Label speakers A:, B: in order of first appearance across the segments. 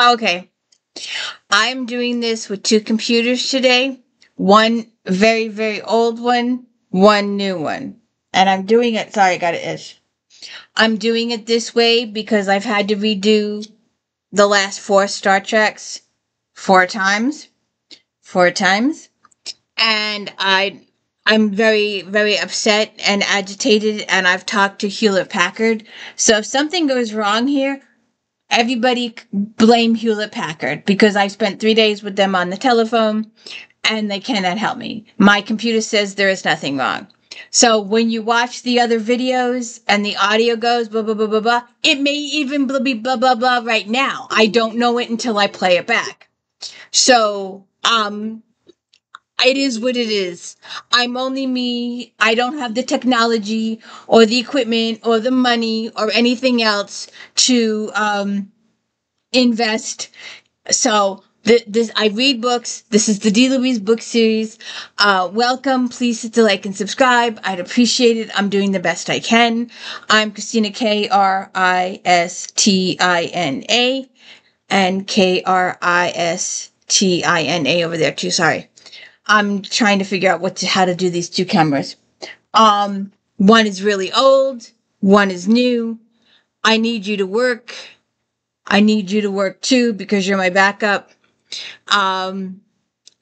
A: Okay. I'm doing this with two computers today. One very, very old one, one new one. And I'm doing it, sorry, I got it ish. I'm doing it this way because I've had to redo the last four Star Treks four times. Four times. And I I'm very, very upset and agitated, and I've talked to Hewlett Packard. So if something goes wrong here, everybody blame Hewlett Packard because I spent three days with them on the telephone and they cannot help me. My computer says there is nothing wrong. So when you watch the other videos and the audio goes blah blah blah blah blah, it may even be blah blah blah right now. I don't know it until I play it back. So um it is what it is. I'm only me. I don't have the technology or the equipment or the money or anything else to um, invest. So th- this I read books. This is the Deluise book series. Uh, welcome. Please hit the like and subscribe. I'd appreciate it. I'm doing the best I can. I'm Christina K R I S T I N A and K R I S T I N A over there too. Sorry. I'm trying to figure out what to, how to do these two cameras. Um, one is really old, one is new. I need you to work. I need you to work too because you're my backup. Um,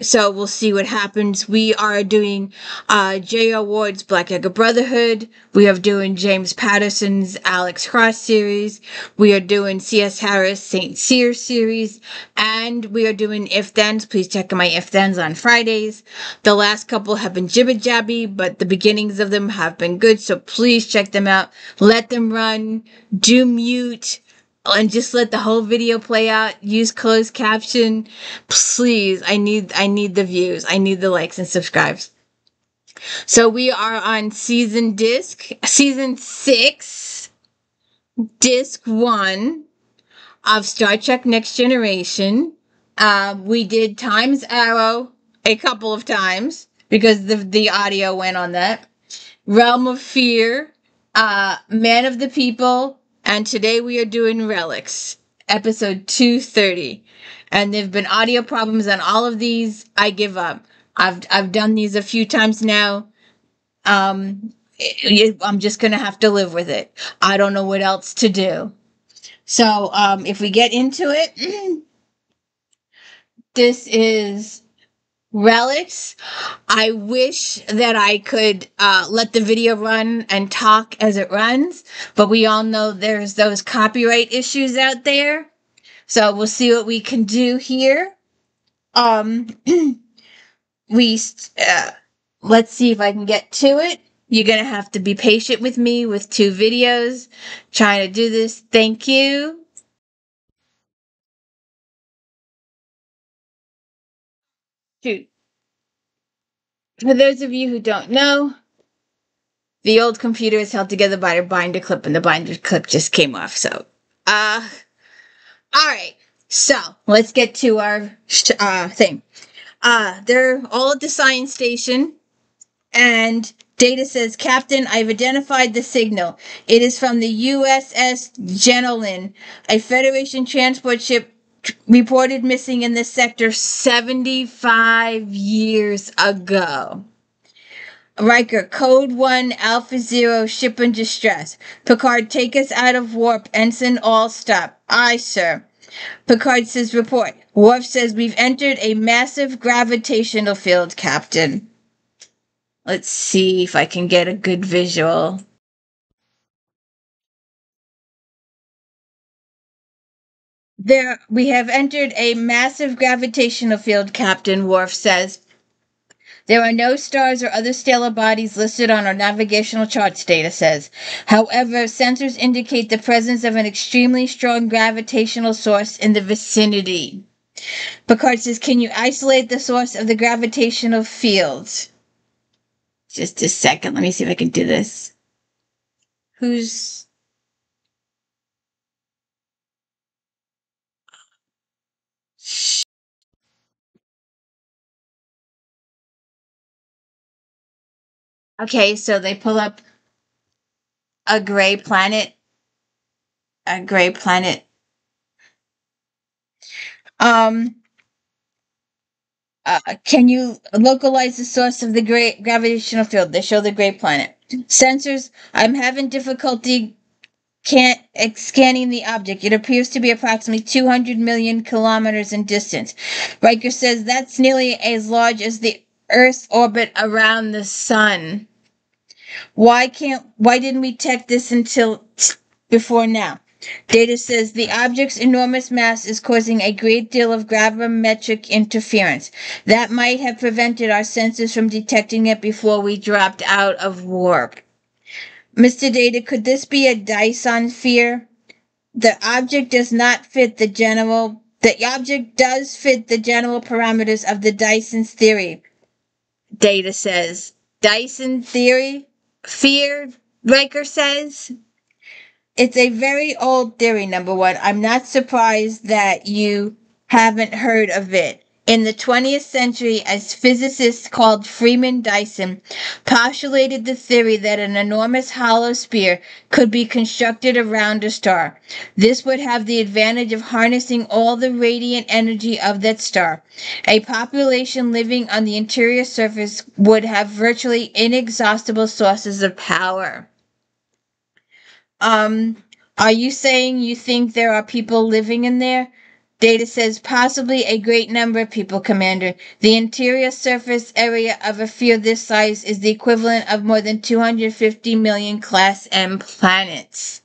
A: so we'll see what happens. We are doing uh, J.R. Ward's Black Dagger Brotherhood. We are doing James Patterson's Alex Cross series. We are doing C.S. Harris St. Cyr series. And we are doing If Thens. Please check my If Thens on Fridays. The last couple have been jibber jabby, but the beginnings of them have been good. So please check them out. Let them run. Do mute and just let the whole video play out. Use closed caption. Please i need i need the views. I need the likes and subscribes. So we are on season disc season six disc one of star trek next generation. Uh, we did times arrow a couple of times because the, the audio went on that. Realm of fear uh, man of the people and today we are doing Relics, episode 230. And there've been audio problems on all of these. I give up. I've I've done these a few times now. Um I'm just going to have to live with it. I don't know what else to do. So, um if we get into it, this is relics. I wish that I could uh, let the video run and talk as it runs, but we all know there's those copyright issues out there. So we'll see what we can do here. Um, we uh, let's see if I can get to it. You're gonna have to be patient with me with two videos trying to do this. Thank you. Shoot. For those of you who don't know, the old computer is held together by a binder clip, and the binder clip just came off. So, uh, all right. So let's get to our uh thing. Uh, they're all at the science station, and Data says, Captain, I've identified the signal. It is from the USS Jenolan, a Federation transport ship reported missing in this sector 75 years ago. Riker, Code 1, Alpha Zero, ship in distress. Picard, take us out of warp. Ensign, all stop. Aye, sir. Picard says, report. Worf says, we've entered a massive gravitational field, Captain. Let's see if I can get a good visual. There, we have entered a massive gravitational field, Captain Worf says. There are no stars or other stellar bodies listed on our navigational charts, data says. However, sensors indicate the presence of an extremely strong gravitational source in the vicinity. Picard says, Can you isolate the source of the gravitational field? Just a second. Let me see if I can do this. Who's Okay, so they pull up a gray planet. A gray planet. Um, uh, can you localize the source of the great gravitational field? They show the gray planet. Sensors. I'm having difficulty can't scanning the object. It appears to be approximately 200 million kilometers in distance. Riker says that's nearly as large as the Earth's orbit around the sun. Why can't? Why didn't we check this until before now? Data says the object's enormous mass is causing a great deal of gravimetric interference. That might have prevented our sensors from detecting it before we dropped out of warp. Mr. Data, could this be a Dyson sphere? The object does not fit the general the object does fit the general parameters of the Dyson's theory. Data says. Dyson theory? Fear, Riker says. It's a very old theory, number one. I'm not surprised that you haven't heard of it. In the 20th century, a physicist called Freeman Dyson postulated the theory that an enormous hollow sphere could be constructed around a star. This would have the advantage of harnessing all the radiant energy of that star. A population living on the interior surface would have virtually inexhaustible sources of power. Um, are you saying you think there are people living in there? Data says possibly a great number of people, Commander. The interior surface area of a field this size is the equivalent of more than 250 million Class M planets.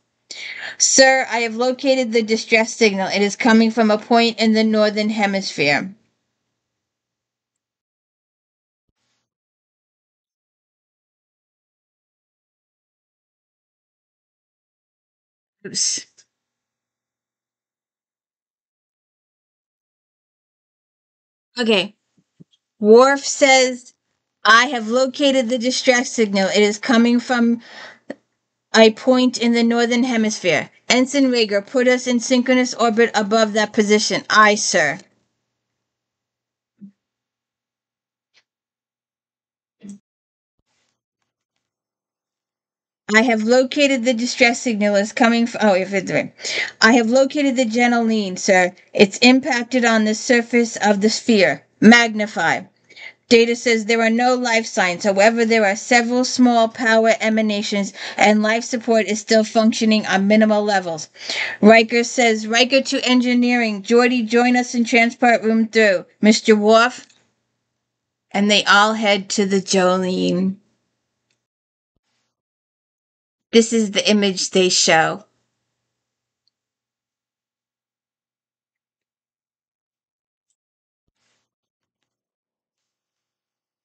A: Sir, I have located the distress signal. It is coming from a point in the northern hemisphere. Oops. Okay. Worf says, I have located the distress signal. It is coming from a point in the northern hemisphere. Ensign Rager, put us in synchronous orbit above that position. Aye, sir. I have located the distress signal is coming from, oh, if it's right. I have located the Jenolan sir. It's impacted on the surface of the sphere. Magnify. Data says there are no life signs. However, there are several small power emanations and life support is still functioning on minimal levels. Riker says, Riker to engineering. Geordi, join us in transport room through. Mr. Worf. And they all head to the Jenolan. This is the image they show.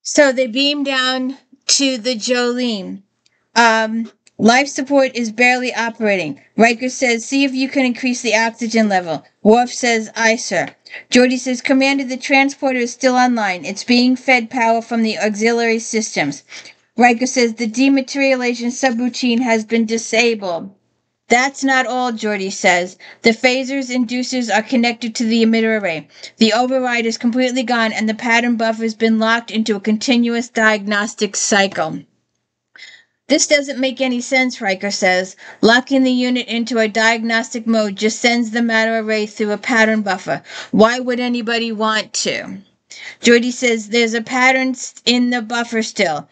A: So they beam down to the Jenolan. Um, life support is barely operating. Riker says, see if you can increase the oxygen level. Worf says, aye, sir. Geordi says, Commander, the transporter is still online. It's being fed power from the auxiliary systems. Riker says the dematerialization subroutine has been disabled. That's not all, Geordi says. The phasers inducers are connected to the emitter array. The override is completely gone and the pattern buffer has been locked into a continuous diagnostic cycle. This doesn't make any sense, Riker says. Locking the unit into a diagnostic mode just sends the matter array through a pattern buffer. Why would anybody want to? Geordi says there's a pattern in the buffer still.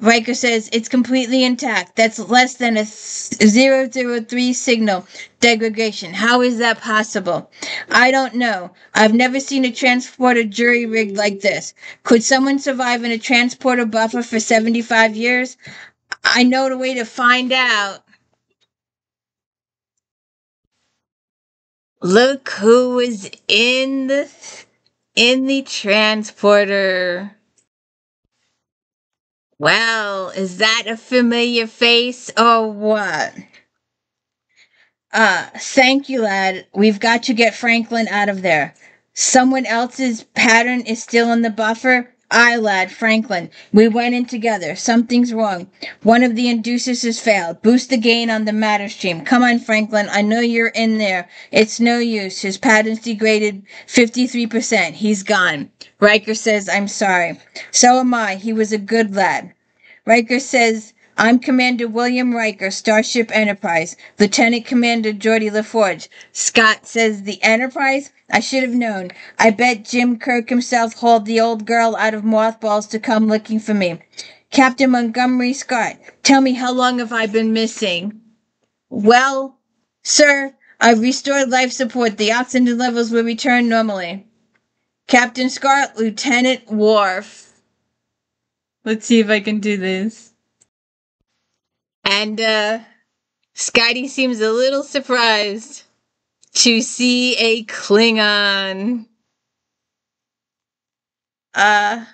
A: Riker says it's completely intact. That's less than a 003 signal degradation. How is that possible? I don't know. I've never seen a transporter jury rigged like this. Could someone survive in a transporter buffer for 75 years? I know the way to find out. Look who is in the in the transporter. Well, is that a familiar face or what? Uh, thank you, lad. We've got to get Franklin out of there. Someone else's pattern is still in the buffer? Aye, lad, Franklin. We went in together. Something's wrong. One of the inducers has failed. Boost the gain on the matter stream. Come on, Franklin. I know you're in there. It's no use. His pattern's degraded 53%. He's gone. Riker says, I'm sorry. So am I. He was a good lad. Riker says, I'm Commander William Riker, Starship Enterprise. Lieutenant Commander Geordi LaForge. Scott says the Enterprise? I should have known. I bet Jim Kirk himself hauled the old girl out of mothballs to come looking for me. Captain Montgomery Scott, tell me how long have I been missing? Well, sir, I've restored life support. The oxygen levels will return normally. Captain Scott, Lieutenant Worf. Let's see if I can do this. And uh Scotty seems a little surprised to see a Klingon. Uh,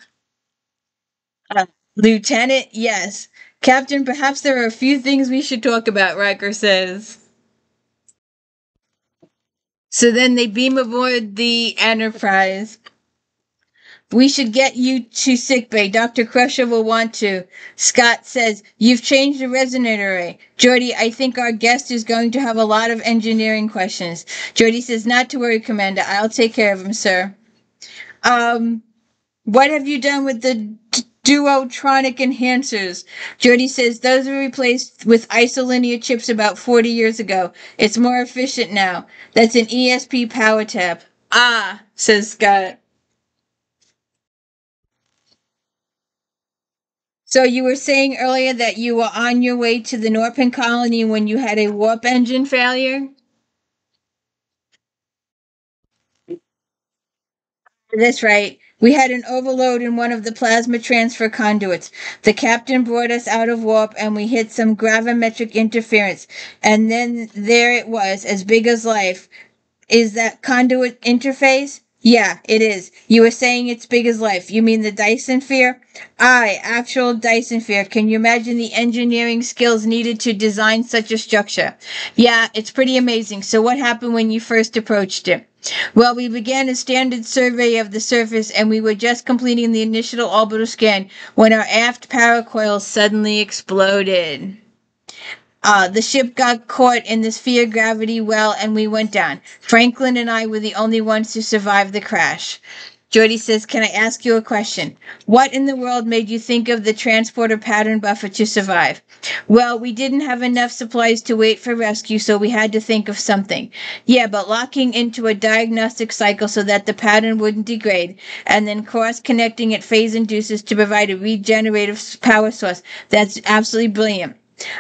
A: uh Lieutenant, yes. Captain, perhaps there are a few things we should talk about, Riker says. So then they beam aboard the Enterprise. We should get you to sickbay. Dr. Crusher will want to. Scott says, You've changed the resonator array. Geordi, I think our guest is going to have a lot of engineering questions. Geordi says, Not to worry, Commander. I'll take care of him, sir. Um, what have you done with the Duotronic enhancers. Geordi says those were replaced with isolinear chips about 40 years ago. It's more efficient now. That's an EPS power tap. Ah, says Scott. So you were saying earlier that you were on your way to the Norpin colony when you had a warp engine failure? That's right. We had an overload in one of the plasma transfer conduits. The captain brought us out of warp and we hit some gravimetric interference. And then there it was, as big as life. Is that conduit interface? Yeah, it is. You were saying it's big as life. You mean the Dyson sphere? Aye, actual Dyson sphere. Can you imagine the engineering skills needed to design such a structure? Yeah, it's pretty amazing. So what happened when you first approached it? Well, we began a standard survey of the surface and we were just completing the initial orbital scan when our aft power coil suddenly exploded. Uh, the ship got caught in the sphere gravity well and we went down. Franklin and I were the only ones to survive the crash. Geordi says, Can I ask you a question? What in the world made you think of the transporter pattern buffer to survive? Well, we didn't have enough supplies to wait for rescue, so we had to think of something. Yeah, but locking into a diagnostic cycle so that the pattern wouldn't degrade, and then cross connecting at phase inducers to provide a regenerative power source, that's absolutely brilliant.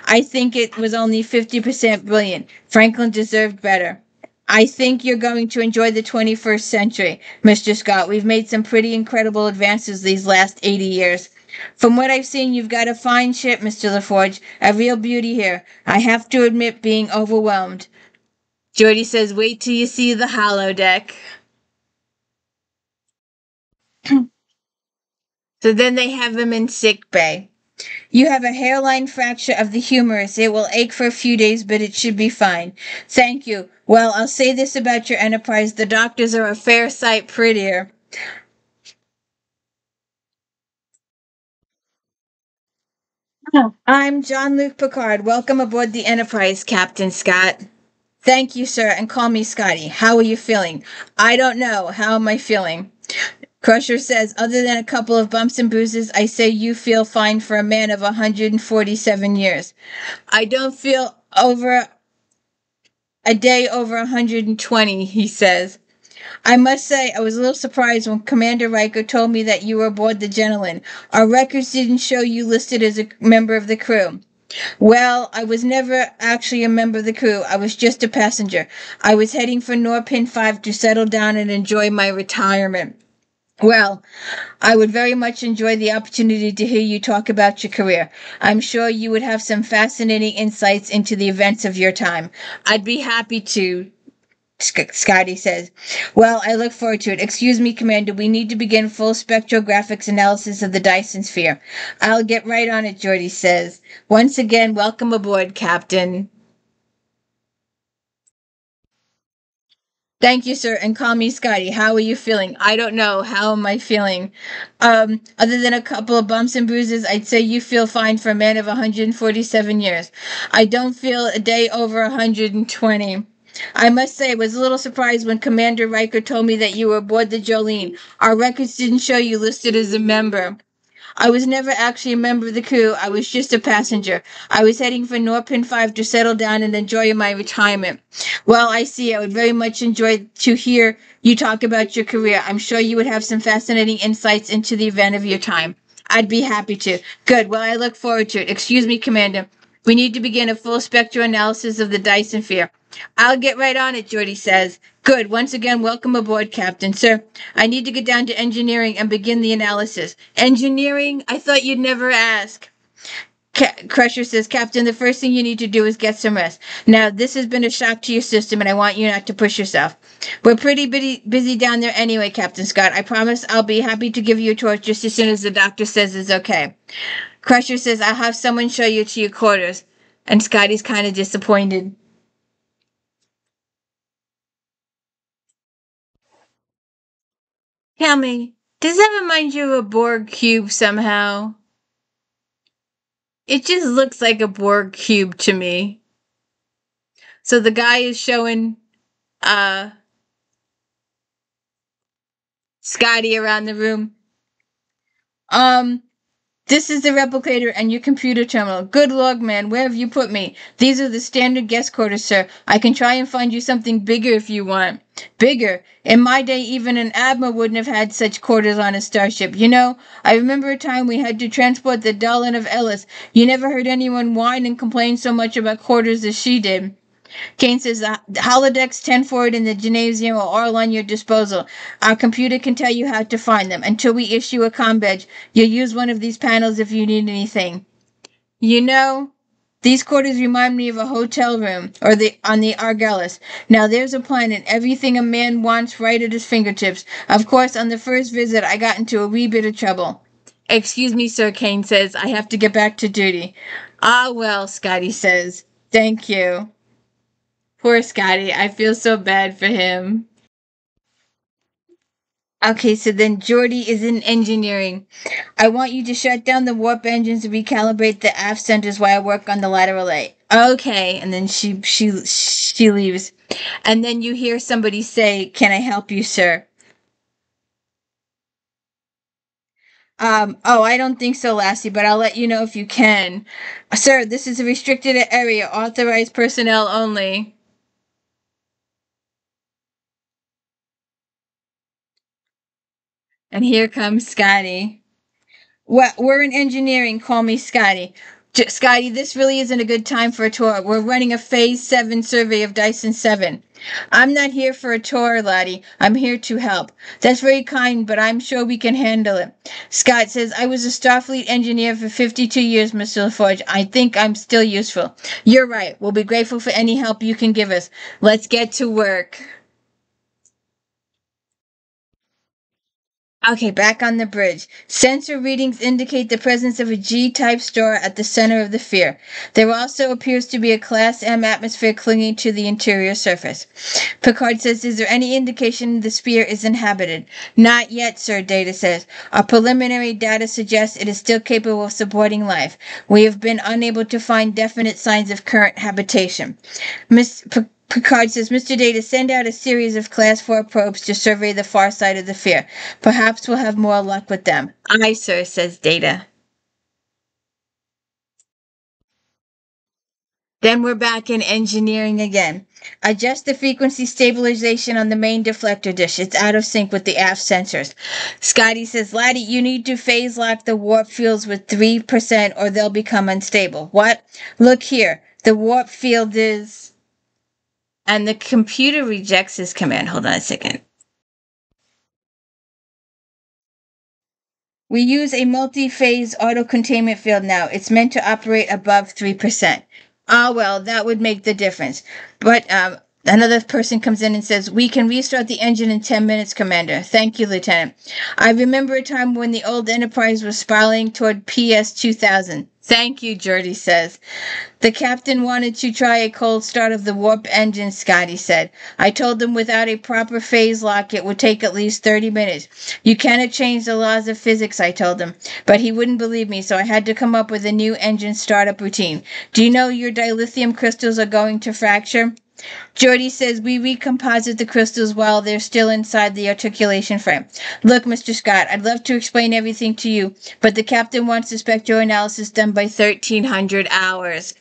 A: I think it was only 50% brilliant. Franklin deserved better. I think you're going to enjoy the 21st century, Mr. Scott. We've made some pretty incredible advances these last 80 years. From what I've seen, you've got a fine ship, Mr. LaForge. A real beauty here. I have to admit being overwhelmed. Geordi says, wait till you see the holodeck. so then they have him in sick bay. You have a hairline fracture of the humerus. It will ache for a few days, but it should be fine. Thank you. Well, I'll say this about your enterprise. The doctors are a fair sight prettier. Ah. I'm Jean-Luc Picard. Welcome aboard the Enterprise, Captain Scott. Thank you, sir, and call me Scotty. How are you feeling? I don't know. How am I feeling? Crusher says, other than a couple of bumps and bruises, I say you feel fine for a man of 147 years. I don't feel over a day over 120, he says. I must say, I was a little surprised when Commander Riker told me that you were aboard the Jenolan. Our records didn't show you listed as a member of the crew. Well, I was never actually a member of the crew. I was just a passenger. I was heading for Norpin 5 to settle down and enjoy my retirement. Well, I would very much enjoy the opportunity to hear you talk about your career. I'm sure you would have some fascinating insights into the events of your time. I'd be happy to, Scotty says. Well, I look forward to it. Excuse me, Commander. We need to begin full spectrographics analysis of the Dyson sphere. I'll get right on it, Geordi says. Once again, welcome aboard, Captain. Thank you, sir, and call me Scotty. How are you feeling? I don't know. How am I feeling? Um, other than a couple of bumps and bruises, I'd say you feel fine for a man of 147 years. I don't feel a day over 120. I must say, I was a little surprised when Commander Riker told me that you were aboard the Jenolan. Our records didn't show you listed as a member. I was never actually a member of the crew. I was just a passenger. I was heading for Norpin 5 to settle down and enjoy my retirement. Well, I see. I would very much enjoy to hear you talk about your career. I'm sure you would have some fascinating insights into the event of your time. I'd be happy to. Good. Well, I look forward to it. Excuse me, Commander. We need to begin a full spectrum analysis of the Dyson sphere. I'll get right on it, Geordi says. Good. Once again, welcome aboard, Captain. Sir, I need to get down to engineering and begin the analysis. Engineering? I thought you'd never ask. Ca- Crusher says, Captain, the first thing you need to do is get some rest. Now, this has been a shock to your system, and I want you not to push yourself. We're pretty busy, busy down there anyway, Captain Scott. I promise I'll be happy to give you a tour just as soon as the doctor says it's okay. Crusher says, I'll have someone show you to your quarters. And Scotty's kind of disappointed. Tell me, does that remind you of a Borg cube somehow? It just looks like a Borg cube to me. So the guy is showing uh Scotty around the room. Um this is the replicator and your computer terminal. Good lord, man, where have you put me? These are the standard guest quarters, sir. I can try and find you something bigger if you want. Bigger? In my day, even an admiral wouldn't have had such quarters on a starship. You know, I remember a time we had to transport the Dohlman of Elas. You never heard anyone whine and complain so much about quarters as she did. Kane says the holodecks 10 forward in the gymnasium are all on your disposal. Our computer can tell you how to find them. Until we issue a com badge, you'll use one of these panels if you need anything. You know, these quarters remind me of a hotel room or the on the Argelius. Now there's a planet, everything a man wants right at his fingertips. Of course, on the first visit I got into a wee bit of trouble. Excuse me, sir, Kane says. I have to get back to duty. Ah well, Scotty says. Thank you. Poor Scotty. I feel so bad for him. Okay, so then Geordi is in engineering. I want you to shut down the warp engines and recalibrate the aft centers while I work on the lateral A. Okay, and then she she she leaves. And then you hear somebody say, "Can I help you, sir?" Um, oh, I don't think so, Lassie, but I'll let you know if you can. Sir, this is a restricted area, authorized personnel only. And here comes Scotty. We're in engineering. Call me Scotty. J- Scotty, this really isn't a good time for a tour. We're running a Phase 7 survey of Dyson 7. I'm not here for a tour, laddie. I'm here to help. That's very kind, but I'm sure we can handle it. Scott says, I was a Starfleet engineer for 52 years, Mr. LaForge. I think I'm still useful. You're right. We'll be grateful for any help you can give us. Let's get to work. Okay, back on the bridge. Sensor readings indicate the presence of a G-type star at the center of the sphere. There also appears to be a Class M atmosphere clinging to the interior surface. Picard says, is there any indication the sphere is inhabited? Not yet, sir, Data says. Our preliminary data suggests it is still capable of supporting life. We have been unable to find definite signs of current habitation. Miss P- Picard says, Mr. Data, send out a series of Class 4 probes to survey the far side of the sphere. Perhaps we'll have more luck with them. Aye, sir, says Data. Then we're back in engineering again. Adjust the frequency stabilization on the main deflector dish. It's out of sync with the aft sensors. Scotty says, Laddie, you need to phase lock the warp fields with 3% or they'll become unstable. What? Look here. The warp field is and the computer rejects his command. Hold on a second. We use a multi-phase auto-containment field now. It's meant to operate above 3%. Ah, well, that would make the difference. But um, another person comes in and says, We can restart the engine in 10 minutes, Commander. Thank you, Lieutenant. I remember a time when the old Enterprise was spiraling toward Psi 2000. Thank you, Geordi says. The captain wanted to try a cold start of the warp engine, Scotty said. I told him without a proper phase lock it would take at least 30 minutes. You cannot change the laws of physics, I told him. But he wouldn't believe me, so I had to come up with a new engine startup routine. Do you know your dilithium crystals are going to fracture? Geordi says we recomposite the crystals while they're still inside the articulation frame. Look, Mr. Scott, I'd love to explain everything to you, but the captain wants the spectroanalysis done by 1300 hours.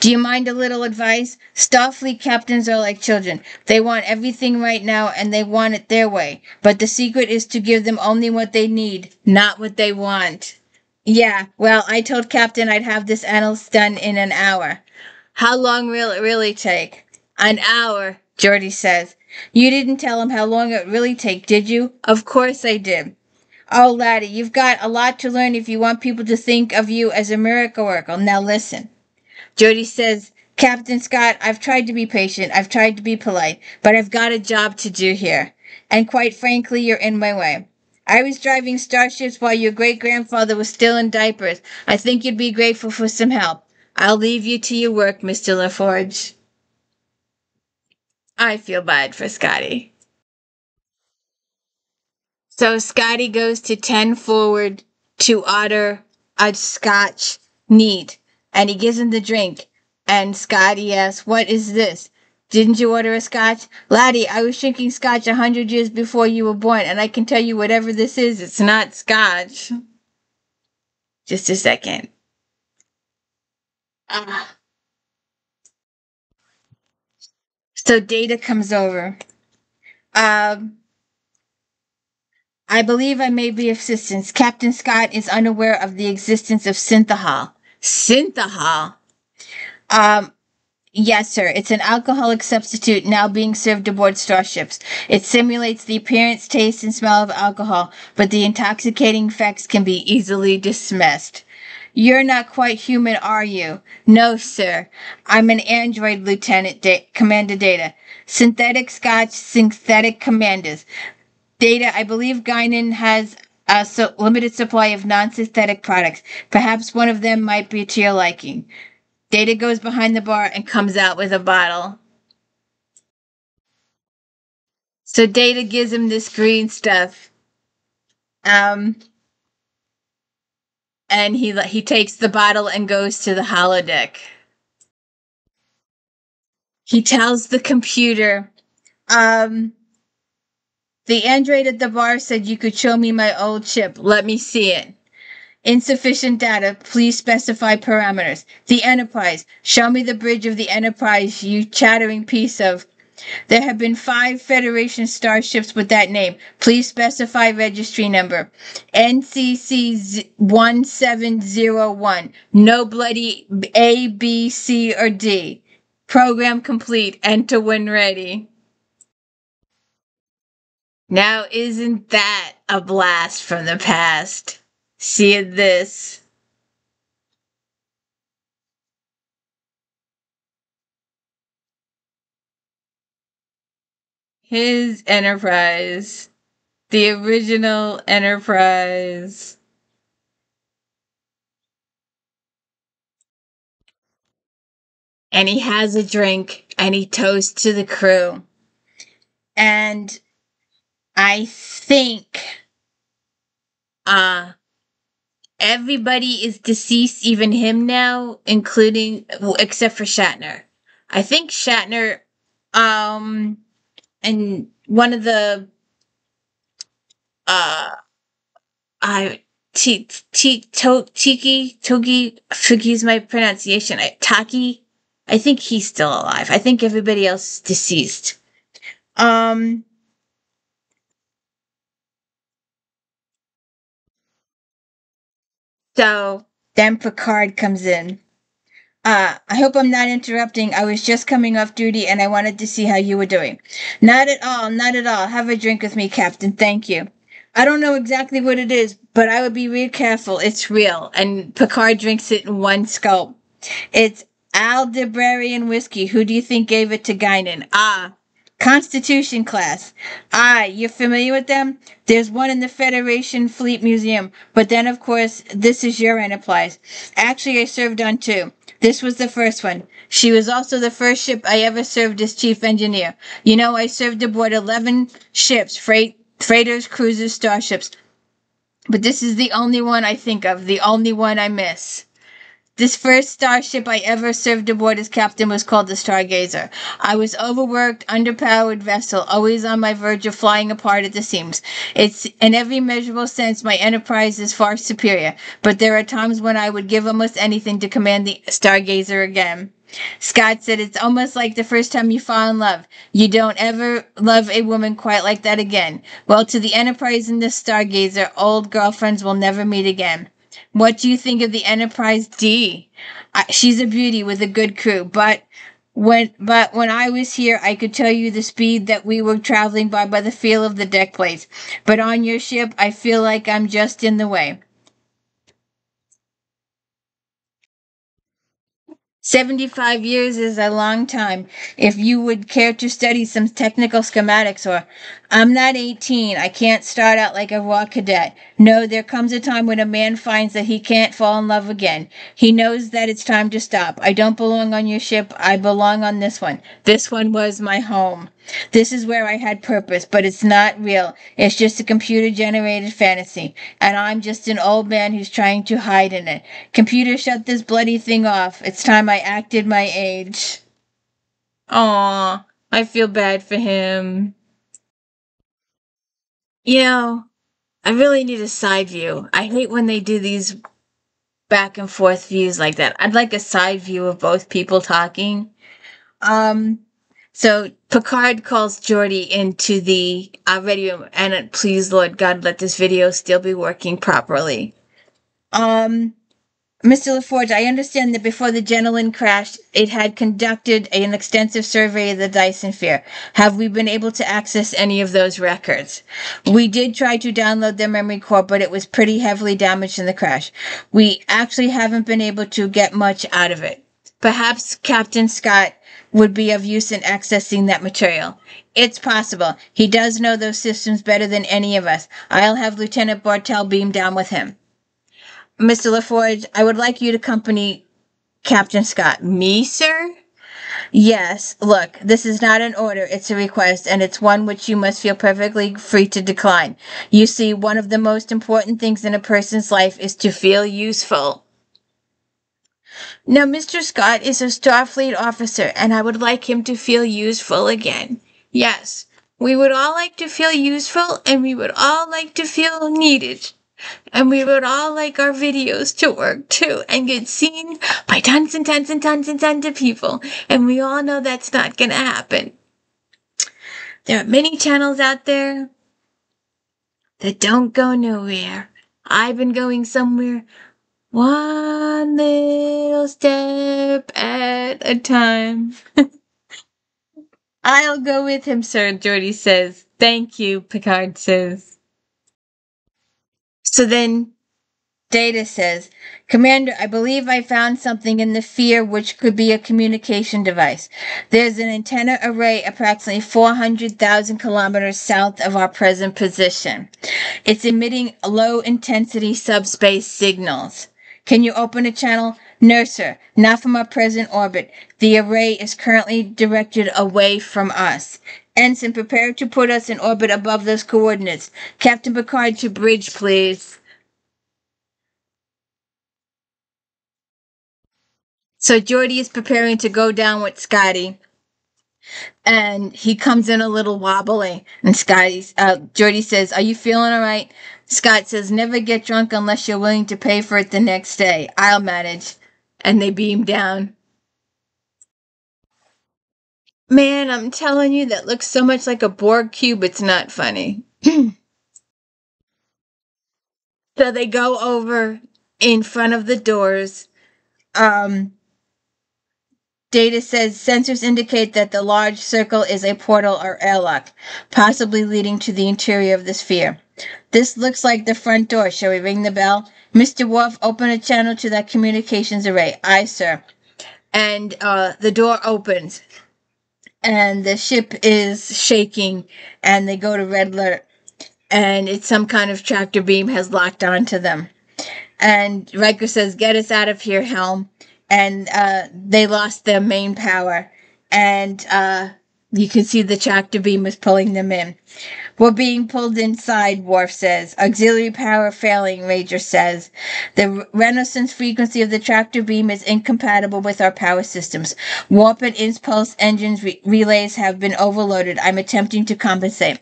A: Do you mind a little advice? Starfleet captains are like children. They want everything right now and they want it their way. But the secret is to give them only what they need, not what they want. Yeah, well, I told Captain I'd have this analysis done in an hour. How long will it really take? An hour, Geordi says. You didn't tell him how long it really take, did you? Of course I did. Oh, laddie, you've got a lot to learn if you want people to think of you as a miracle worker. Now listen. Geordi says, Captain Scott, I've tried to be patient. I've tried to be polite, but I've got a job to do here. And quite frankly, you're in my way. I was driving starships while your great grandfather was still in diapers. I think you'd be grateful for some help. I'll leave you to your work, Mr. LaForge. I feel bad for Scotty. So Scotty goes to 10 forward to order a scotch neat and he gives him the drink. And Scotty asks, What is this? Didn't you order a scotch? Laddie, I was drinking scotch a hundred years before you were born, and I can tell you whatever this is, it's not scotch. Just a second. Ah. So Data comes over. Um, I believe I may be of assistance. Captain Scott is unaware of the existence of synthahol. Synthahol. Um, yes, sir. It's an alcoholic substitute now being served aboard starships. It simulates the appearance, taste, and smell of alcohol, but the intoxicating effects can be easily dismissed. You're not quite human, are you? No, sir. I'm an android, Lieutenant da- Commander Data. Synthetic Scotch, synthetic commanders. Data, I believe Guinan has a so limited supply of non-synthetic products. Perhaps one of them might be to your liking. Data goes behind the bar and comes out with a bottle. So Data gives him this green stuff. Um, and he he takes the bottle and goes to the holodeck. He tells the computer, um, the android at the bar said you could show me my old chip. Let me see it. Insufficient data. Please specify parameters. The Enterprise. Show me the bridge of the Enterprise, you chattering piece of. There have been five Federation starships with that name. Please specify registry number. NCC 1701. No bloody A, B, C, or D. Program complete. Enter when ready. Now, isn't that a blast from the past? See this. His Enterprise. The original Enterprise. And he has a drink and he toasts to the crew. And I think uh everybody is deceased, even him now, including well, except for Shatner. I think Shatner um and one of the uh I T T to, Tiki Togi forgives my pronunciation. I, Taki, I think he's still alive. I think everybody else is deceased. Um So then Picard comes in. Uh, I hope I'm not interrupting. I was just coming off duty and I wanted to see how you were doing. Not at all, not at all. Have a drink with me, Captain. Thank you. I don't know exactly what it is, but I would be real careful. It's real. And Picard drinks it in one scope. It's Aldebaran whiskey. Who do you think gave it to Guinan? Ah, Constitution class. Ah, you're familiar with them? There's one in the Federation Fleet Museum, but then, of course, this is your enterprise. Actually, I served on two. This was the first one. She was also the first ship I ever served as chief engineer. You know, I served aboard 11 ships, freight, freighters, cruisers, starships. But this is the only one I think of, the only one I miss. This first starship I ever served aboard as captain was called the Stargazer. I was overworked, underpowered vessel, always on my verge of flying apart at the seams. It's in every measurable sense my enterprise is far superior, but there are times when I would give almost anything to command the Stargazer again. Scott said it's almost like the first time you fall in love. You don't ever love a woman quite like that again. Well, to the Enterprise and the Stargazer, old girlfriends will never meet again. What do you think of the Enterprise D? She's a beauty with a good crew, but when but when I was here, I could tell you the speed that we were traveling by by the feel of the deck plates. But on your ship, I feel like I'm just in the way. 75 years is a long time. If you would care to study some technical schematics, or I'm not 18, I can't start out like a raw cadet. No, there comes a time when a man finds that he can't fall in love again. He knows that it's time to stop. I don't belong on your ship, I belong on this one. This one was my home. This is where I had purpose, but it's not real. It's just a computer generated fantasy. And I'm just an old man who's trying to hide in it. Computer, shut this bloody thing off. It's time I acted my age. Aw, I feel bad for him. You know, I really need a side view. I hate when they do these back and forth views like that. I'd like a side view of both people talking. Um, so Picard calls Geordi into the uh, radio, and please, Lord God, let this video still be working properly. Um, Mr. LaForge, I understand that before the Jenolan crashed, it had conducted an extensive survey of the Dyson sphere. Have we been able to access any of those records? We did try to download their memory core, but it was pretty heavily damaged in the crash. We actually haven't been able to get much out of it. Perhaps Captain Scott would be of use in accessing that material. It's possible. He does know those systems better than any of us. I'll have Lieutenant Bartell beam down with him. Mr. LaForge, I would like you to accompany Captain Scott. Me, sir? Yes, look, this is not an order, it's a request, and it's one which you must feel perfectly free to decline. You see, one of the most important things in a person's life is to feel useful. Now, Mr. Scott is a Starfleet officer, and I would like him to feel useful again. Yes, we would all like to feel useful, and we would all like to feel needed. And we would all like our videos to work too and get seen by tons and tons and tons and tons of people. And we all know that's not going to happen. There are many channels out there that don't go nowhere. I've been going somewhere one little step at a time. I'll go with him, sir, Geordi says. Thank you, Picard says. So then Data says, Commander, I believe I found something in the sphere which could be a communication device. There's an antenna array approximately 400,000 kilometers south of our present position. It's emitting low intensity subspace signals. Can you open a channel? No, sir, not from our present orbit. The array is currently directed away from us. Ensign, prepare to put us in orbit above those coordinates. Captain Picard to bridge, please. So Geordi is preparing to go down with Scotty. And he comes in a little wobbly. And Scotty, uh, Geordi says, Are you feeling all right? Scott says, Never get drunk unless you're willing to pay for it the next day. I'll manage. And they beam down. Man, I'm telling you, that looks so much like a Borg cube, it's not funny. so they go over in front of the doors. Um, Data says sensors indicate that the large circle is a portal or airlock, possibly leading to the interior of the sphere. This looks like the front door. Shall we ring the bell? Mr. Worf, open a channel to that communications array. Aye, sir. And uh, the door opens, and the ship is shaking, and they go to red alert, and it's some kind of tractor beam has locked onto them. And Riker says, "Get us out of here, Helm." And uh, they lost their main power, and uh, you can see the tractor beam was pulling them in. We're being pulled inside, Worf says. Auxiliary power failing, Rager says. The resonance frequency of the tractor beam is incompatible with our power systems. Warp and impulse engines re- relays have been overloaded. I'm attempting to compensate.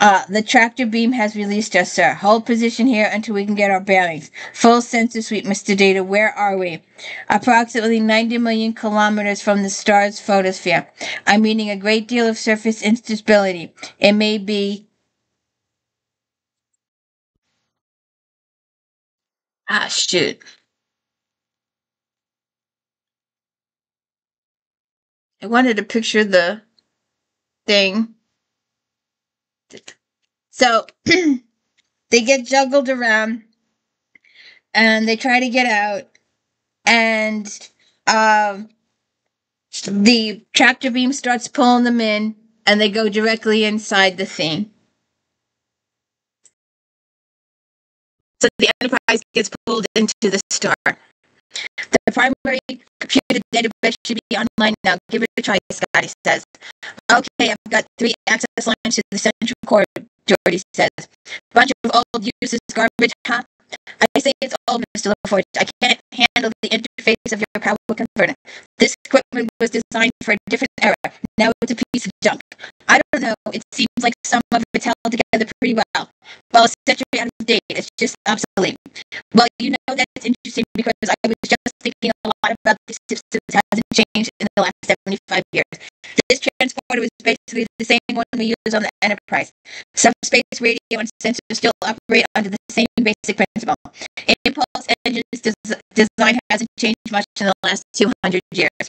A: Uh, the tractor beam has released us, sir. Hold position here until we can get our bearings. Full sensor sweep, Mr. Data. Where are we? Approximately 90 million kilometers from the star's photosphere. I'm meeting a great deal of surface instability. It may be. Ah, shoot. I wanted to picture the thing. So they get juggled around and they try to get out and um, the tractor beam starts pulling them in and they go directly inside the thing. So the Enterprise gets pulled into the star. The primary computer database should be online now. Give it a try, Scotty says. Okay, I've got three access lines to the central core, Geordi says. Bunch of old useless garbage, huh? I say it's old, Mr. LaForge. I can't handle the interface of your power converter. This equipment was designed for a different era. Now it's a piece of junk. I don't know. It seems like some of it's held together pretty well. Well, it's century out of date. It's just obsolete. Well, you know that's interesting because I was just thinking a lot about this system that hasn't changed in the last 75 years. This transporter was basically the same one we use on the Enterprise. Subspace radio and sensors still operate under the same basic principle. Impulse engines des- design hasn't changed much in the last 200 years.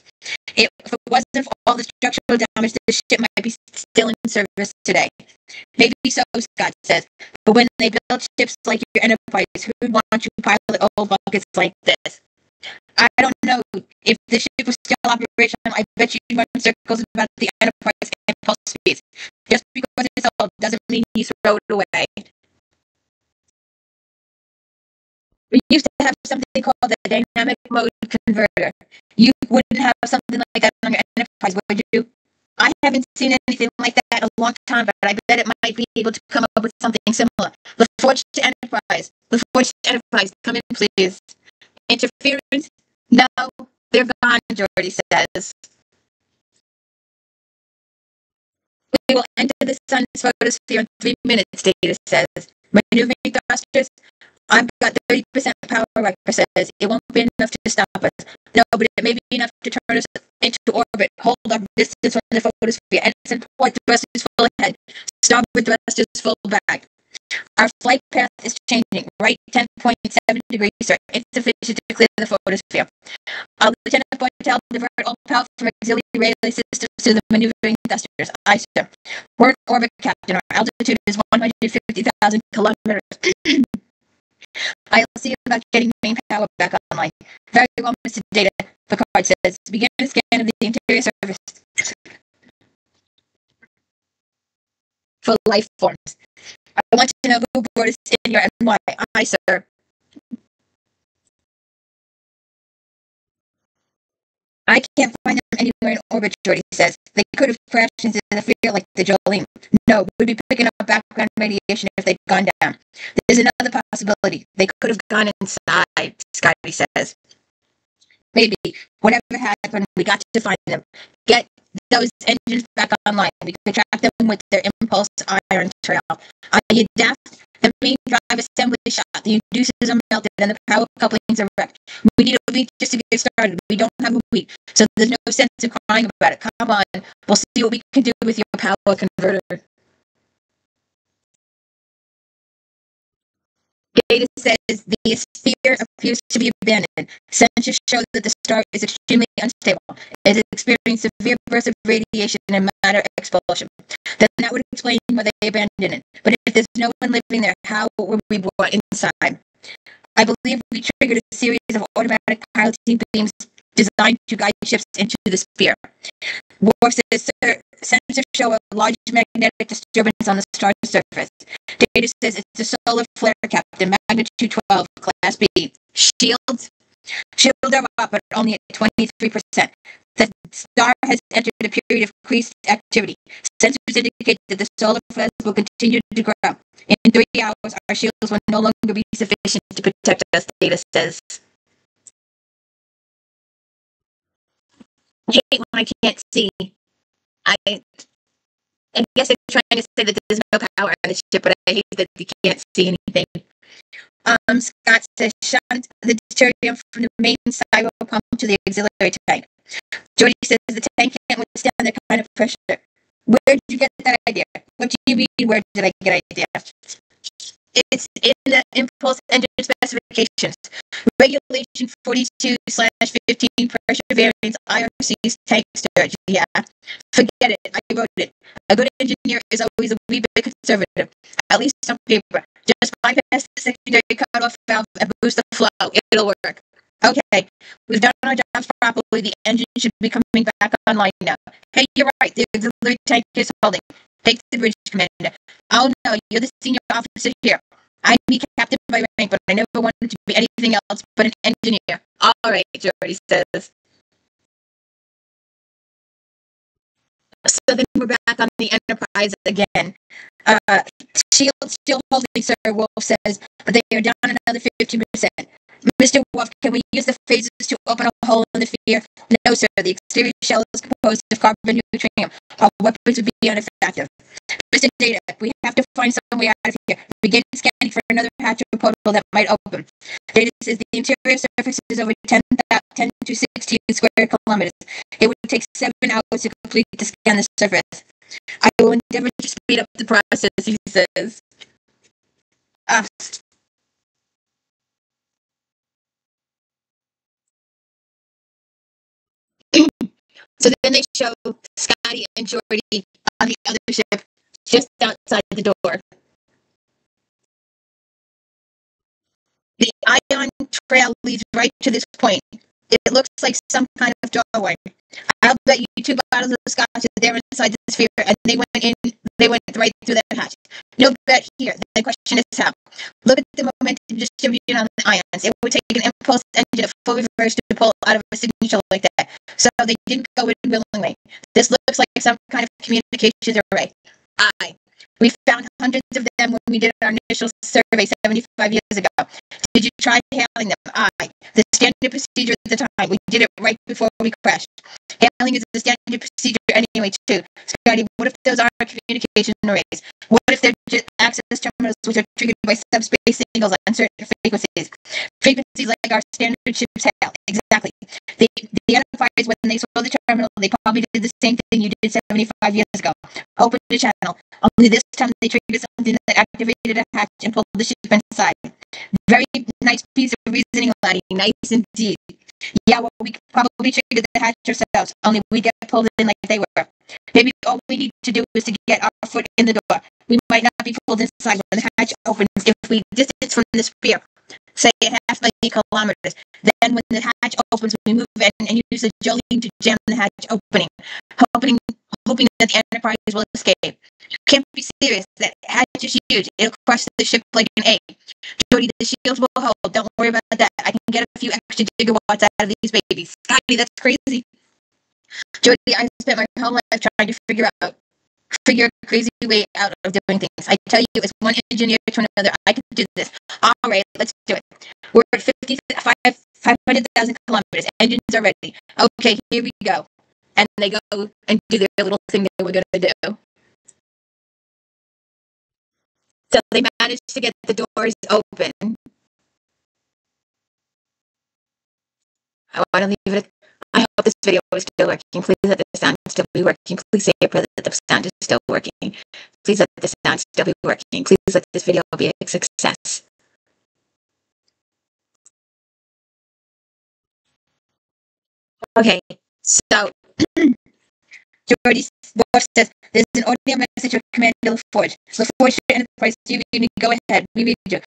A: If it wasn't for all the structural damage, the ship might be still in service today. Maybe so, Scott says. But when they build ships like your Enterprise, who would want to pilot old buckets like this? I don't know. If the ship was still operational, I bet you'd run circles about the Enterprise impulse speeds. Just because it's old doesn't mean you throw it away. We used to have something called the dynamic mode converter. You wouldn't have something like that on your Enterprise, would you? I haven't seen anything like that in a long time, but I bet it might be able to come up with something similar. The Forge to Enterprise. The Forge to Enterprise. Come in, please. Interference? No, they're gone, Geordi says. We will enter the sun's photosphere in three minutes, Data says. Maneuvering thrusters? I've got 30% power. It won't be enough to stop us. No, but it may be enough to turn us into orbit, hold our distance from the photosphere, and send port thrusters full ahead, starboard thrusters full back. Our flight path is changing. Right 10.7 degrees, sir. Insufficient to clear the photosphere. Uh, Lieutenant Boytel, divert all power from auxiliary relay systems to the maneuvering thrusters. Aye, sir. We're in orbit, Captain. Our altitude is 150,000 kilometers. I'll see about getting main power back online. Very well, Mr. Data. Picard says, begin a scan of the interior surface for life forms. I want to know who brought us in here and why. Aye, sir. I can't find them anywhere in orbit, Geordi says. They could have crashed into the field like the Jenolan. No, we'd be picking up background radiation if they'd gone down. There's another possibility. They could have gone inside, Scotty says. Maybe. Whatever happened, we got to find them. Get those engines back online. We could track them with their impulse ion trail. Are you deaf? The main drive assembly is shot, the inducers are melted, and the power couplings are wrecked. We need a week just to get started. We don't have a week, so there's no sense in crying about it. Come on, we'll see what we can do with your power converter. Data says the sphere appears to be abandoned. Sensors show that the star is extremely unstable. It is experiencing severe bursts of radiation and matter expulsion. Then that would explain why they abandoned it. But if there's no one living there, how were we brought inside? I believe we triggered a series of automatic piloting beams designed to guide ships into the sphere. Worf says sensors show a large magnetic disturbance on the star's surface. Data says it's a solar flare captain, magnitude 12, class B. Shields? Shields are up, but only at 23%. That
B: Star has entered a period of increased activity. Sensors indicate that the solar flares will continue to grow. In three hours, our shields will no longer be sufficient to protect us, data says. I hate when I can't see. I I guess they're trying to say that there's no power on the ship, but I hate that you can't see anything. Um, Scott says, the deuterium from the main cyber pump to the auxiliary tank. Geordi says the tank can't withstand that kind of pressure. Where did you get that idea? What do you mean, where did I get idea? It's in the impulse engine specifications. Regulation 42 slash 15 pressure variance IRC's tank storage. Yeah. Forget it. I wrote it. A good engineer is always a wee bit conservative. At least on paper. Just bypass the secondary cutoff valve and boost the flow. It'll work. Okay, we've done our jobs properly. The engine should be coming back online now. Hey, you're right. The auxiliary tank is holding. Take the bridge, Commander. Oh no, you're the senior officer here. I'm the captain by rank, but I never wanted to be anything else but an engineer. All right, Geordi says. So then we're back on the Enterprise again. Uh, Shield still holding, Sir Worf says, but they are down another 15%. Mr. Worf, can we use the phasers to open a hole in the sphere? No, sir. The exterior shell is composed of carbon neutronium. Our weapons would be ineffective. Mr. Data, we have to find some way out of here. Begin scanning for another hatch or portal that might open. Data says the interior surface is over 10, 10 to 16 square kilometers. It would take seven hours to complete to scan the surface. I will endeavor to speed up the process, he says. So then they show Scotty and Geordi on the other ship just outside the door. The ion trail leads right to this point. It looks like some kind of doorway. I'll bet you two bottles of scotch are there inside the sphere, and they went in. They went right through that hatch. No bet here. The question is how. Look at the momentum distribution on the ions. It would take an impulse engine of full reverse to pull out of a signature like that. So they didn't go in willingly. This looks like some kind of communications array. I. We found hundreds of them when we did our initial survey 75 years ago. Did you try hailing them? I. The standard procedure at the time. We did it right before we crashed. Hailing is the standard procedure anyway, too. Scotty, what if those aren't communication arrays? What if they're just access terminals which are triggered by subspace signals on certain frequencies? Frequencies like our standard ships hail. Exactly. The, the Enterprise, when they saw the terminal, they probably did the same thing you did 75 years ago. Open the channel. Only this time they triggered something that activated a hatch and pulled the ship inside. Very nice piece of reasoning, laddie. Nice indeed. Yeah, well, we probably triggered the hatch ourselves, only we get pulled in like they were. Maybe all we need to do is to get our foot in the door. We might not be pulled inside when the hatch opens if we distance from the sphere, say a half million kilometers. Then when the hatch opens, we move in and use the Jenolan to jam the hatch opening, hoping, hoping that the Enterprise will escape. You can't be serious. That hatch is huge. It'll crush the ship like an egg. Geordi, the shields will hold. Don't worry about that. I can get a few extra gigawatts out of these babies. Scotty, that's crazy. Geordi, I spent my whole life trying to figure out figure a crazy way out of doing things. I tell you, as one engineer to another, I can do this. All right, let's do it. We're at 50, 500,000 kilometers. Engines are ready. Okay, here we go. And they go and do their little thing they were going to do. So they managed to get the doors open. Oh, I want to leave it. I hope this video is still working. Please let the sound still be working. Please say a prayer that the sound is still working. Please let the sound still be working. Please let this video be a success. Okay, so Geordi Worf says there's an audio message from Commander LaForge. LaForge to Enterprise to go ahead, we read you.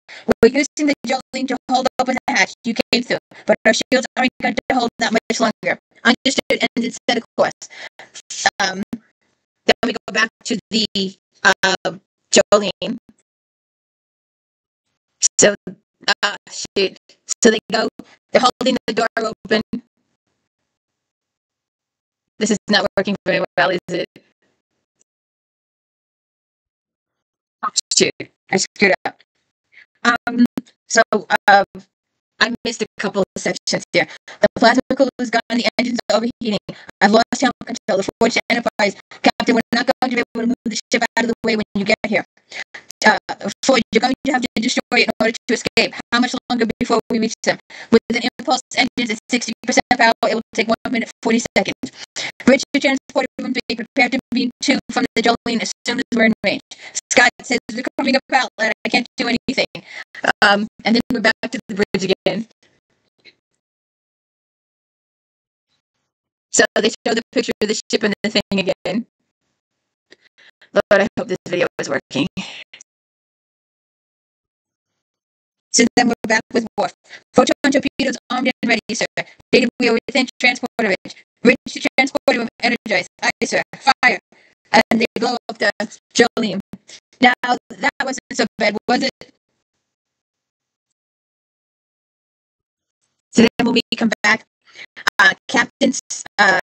B: We're using the Jenolan to hold open the hatch you came through, but our shields aren't going to hold that much longer. Understood, and instead, of course. Um, then we go back to the uh, Jenolan. So, uh, shoot. So they go, they're holding the door open.
A: This is not working very well, is it? I screwed up. Um, so, uh, I missed a couple of sections here. The plasma cooler is gone, the engine's overheating. I've lost helm control. The Forge Enterprise, Captain, we're not going to be able to move the ship out of the way when you get here. Uh, Forge, you're going to have to destroy it in order to escape. How much longer before we reach them? With an impulse engine at 60% power, it will take 1 minute 40 seconds. Bridge to transport room 3, prepare to beam 2 from the Jenolan as soon as we're in range. Scott says we're coming up outlet. I can't do anything. Um, and then we're back to the bridge again. So they show the picture of the ship and the thing again. Lord, I hope this video is working. So then we're back with Worf. Photon torpedoes armed and ready, sir. Data we are within transporter range. Bridge to transporter room energized. Aye, sir. Fire. And they blow up the Jenolan. Now, that wasn't so bad, was it? So then when we come back, uh, Captain's uh,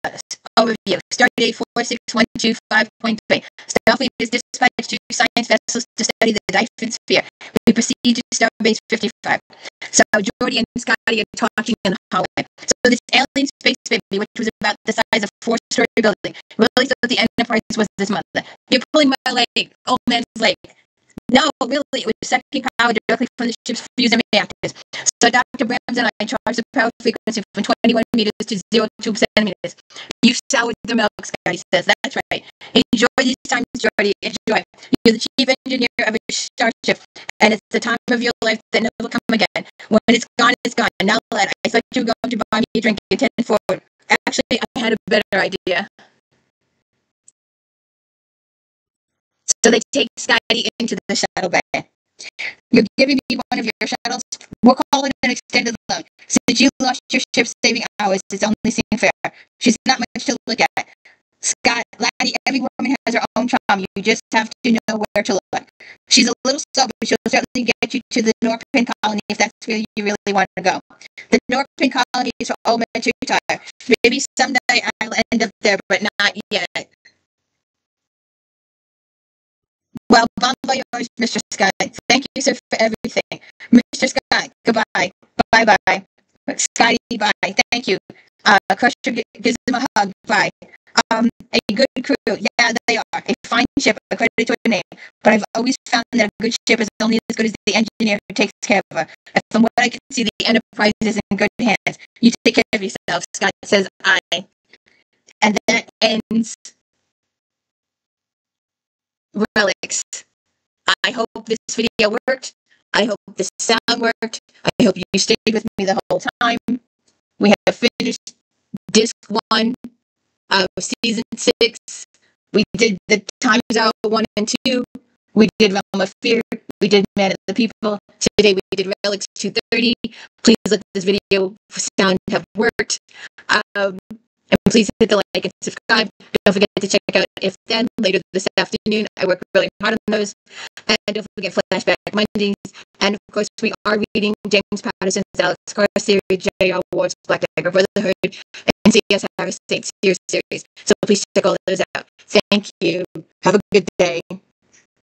A: overview. Stardate 46125.3. Starfleet is dispatched two science vessels to study the Dyson sphere. We proceed to Starbase 55. So Geordi and Scotty are talking in the hallway. So this alien space baby, which was about the size of a four-story building, really thought the Enterprise was his mother. You're pulling my leg, old man's leg. No, really, it was sucking power directly from the ship's fusion reactors. So Dr. Brahms and I charged the power frequency from 21 meters to 02 centimeters. You soured the milk, Scotty says. That's right. Enjoy these times, Geordi. Enjoy. You're the chief engineer of a starship, and it's the time of your life that never will come again. When it's gone, it's gone. Now, lad, I thought you were going to buy me a drink and 10 forward. Actually, I had a better idea. So they take Scotty into the shuttle bay. You're giving me one of your shuttles. We'll call it an extended loan. Since you lost your ship saving hours, it's only seem fair. She's not much to look at. Scott, Laddie, every woman has her own charm. You just have to know where to look. She's a little slow, but she'll certainly get you to the Norpin colony if that's where you really want to go. The Norpin colony is for old men to retire. Maybe someday I'll end up there, but not yet. Well, Mr. Scott. Thank you, sir, for everything. Mr. Scott, goodbye. Bye bye. Scotty, bye. Thank you. Uh, Crusher gives him a hug. Bye. Um, a good crew. Yeah, they are. A fine ship, a credit to a name. But I've always found that a good ship is only as good as the engineer who takes care of her. And from what I can see, the Enterprise is in good hands. You take care of yourself, Scott says I. And that ends relics. I hope this video worked. I hope the sound worked. I hope you stayed with me the whole time. We have finished disc one of season six. We did the Time's Arrow one and two. We did Realm of Fear. We did Man of the People. Today we did Relics 230. Please let this video sound have worked. Um, and please hit the like and subscribe. Don't forget to check out If Then later this afternoon. I work really hard on those. And don't forget Flashback Mondays. And of course, we are reading James Patterson's Alex Cross series, J.R. Ward's Black Dagger Brotherhood, and C.S. Harris St. Cyr's series. So please check all those out. Thank you. Have a good day.